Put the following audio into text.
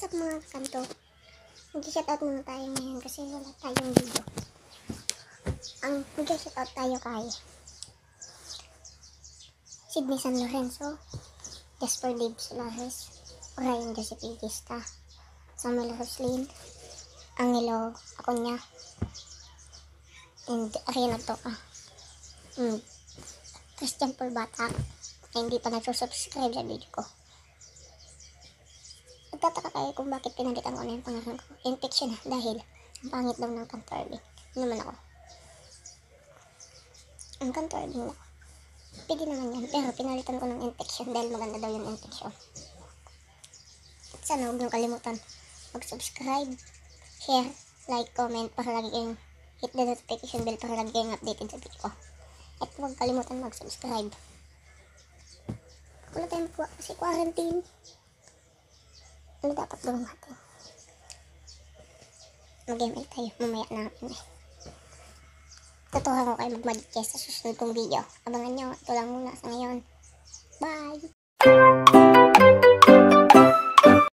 What's up mga kanto? Mag-shoutout muna tayo ngayon kasi wala tayong video. Ang mag-shoutout tayo kay Sydney San Lorenzo, Jasper Dave Solares, Ryan Joseph Igista, Samuel Roslin, Angelo Aconya, and Ariana Toka. Mm. Christian Pulbata na hindi pa nagsusubscribe sa video ko. Nagtataka kayo kung bakit pinalitan ko na yung pangalan ko. Infection na dahil ang pangit daw ng cantarling. Ano naman ako? Ang cantarling ako. Pwede naman yan. Pero pinalitan ko ng infection dahil maganda daw yung infection. At sana huwag niyong kalimutan mag-subscribe, share, like, comment para lagi kayong hit the notification bell para lagi kayong updated sa video ko. At huwag kalimutan mag-subscribe. Wala tayong kasi quarantine. Ano dapat gawin natin? Mag-ML tayo. Mamaya na eh. Tutuhan ko kayo mag-magic sa susunod kong video. Abangan nyo. Ito lang muna sa ngayon. Bye!